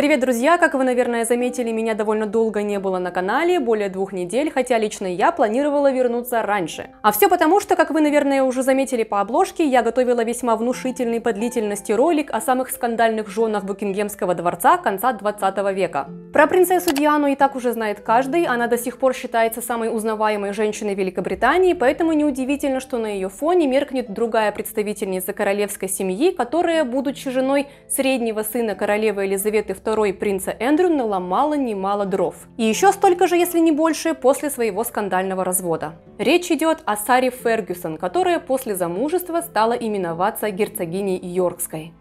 Привет, друзья! Как вы, наверное, заметили, меня довольно долго не было на канале, более двух недель, хотя лично я планировала вернуться раньше. А все потому, что, как вы, наверное, уже заметили по обложке, я готовила весьма внушительный по длительности ролик о самых скандальных женах Букингемского дворца конца 20 века. Про принцессу Диану и так уже знает каждый, она до сих пор считается самой узнаваемой женщиной Великобритании, поэтому неудивительно, что на ее фоне меркнет другая представительница королевской семьи, которая, будучи женой среднего сына королевы Елизаветы II, принца Эндрю наломала немало дров. И еще столько же, если не больше, после своего скандального развода. Речь идет о Саре Фергюсон, которая после замужества стала именоваться герцогиней Йоркской.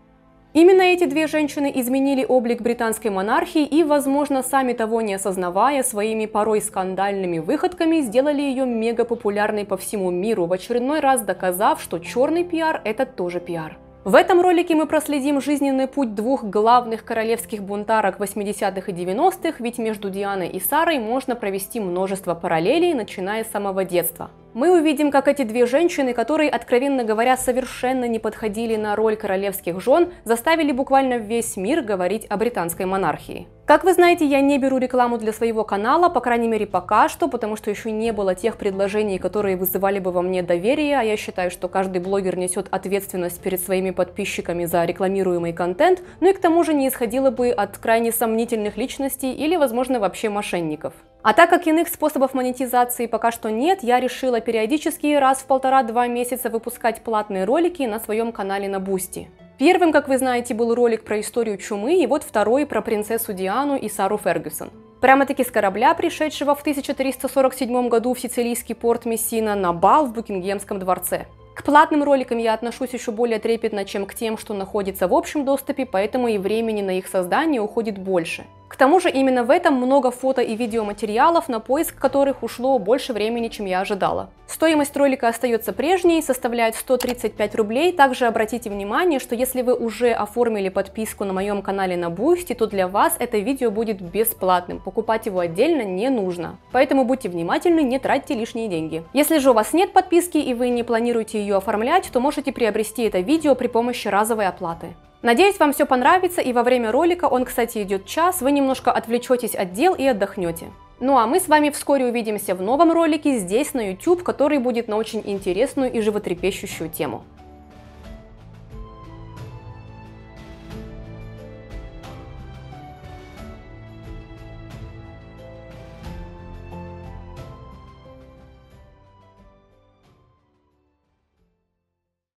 Именно эти две женщины изменили облик британской монархии и, возможно, сами того не осознавая, своими порой скандальными выходками сделали ее мега популярной по всему миру, в очередной раз доказав, что черный пиар – это тоже пиар. В этом ролике мы проследим жизненный путь двух главных королевских бунтарок 80-х и 90-х, ведь между Дианой и Сарой можно провести множество параллелей, начиная с самого детства. Мы увидим, как эти две женщины, которые, откровенно говоря, совершенно не подходили на роль королевских жен, заставили буквально весь мир говорить о британской монархии. Как вы знаете, я не беру рекламу для своего канала, по крайней мере пока что, потому что еще не было тех предложений, которые вызывали бы во мне доверие, а я считаю, что каждый блогер несет ответственность перед своими подписчиками за рекламируемый контент, ну и к тому же не исходило бы от крайне сомнительных личностей или, возможно, вообще мошенников. А так как иных способов монетизации пока что нет, я решила периодически раз в полтора-два месяца выпускать платные ролики на своем канале на Бусти. Первым, как вы знаете, был ролик про историю чумы, и вот второй про принцессу Диану и Сару Фергюсон. Прямо-таки с корабля, пришедшего в 1347 году в сицилийский порт Мессина на бал в Букингемском дворце. К платным роликам я отношусь еще более трепетно, чем к тем, что находятся в общем доступе, поэтому и времени на их создание уходит больше. К тому же именно в этом много фото и видеоматериалов, на поиск которых ушло больше времени, чем я ожидала. Стоимость ролика остается прежней, составляет 135 рублей. Также обратите внимание, что если вы уже оформили подписку на моем канале на Boosty, то для вас это видео будет бесплатным. Покупать его отдельно не нужно. Поэтому будьте внимательны, не тратьте лишние деньги. Если же у вас нет подписки и вы не планируете ее оформлять, то можете приобрести это видео при помощи разовой оплаты. Надеюсь, вам все понравится, и во время ролика, он, кстати, идет час, вы немножко отвлечетесь от дел и отдохнете. Ну а мы с вами вскоре увидимся в новом ролике здесь, на YouTube, который будет на очень интересную и животрепещущую тему.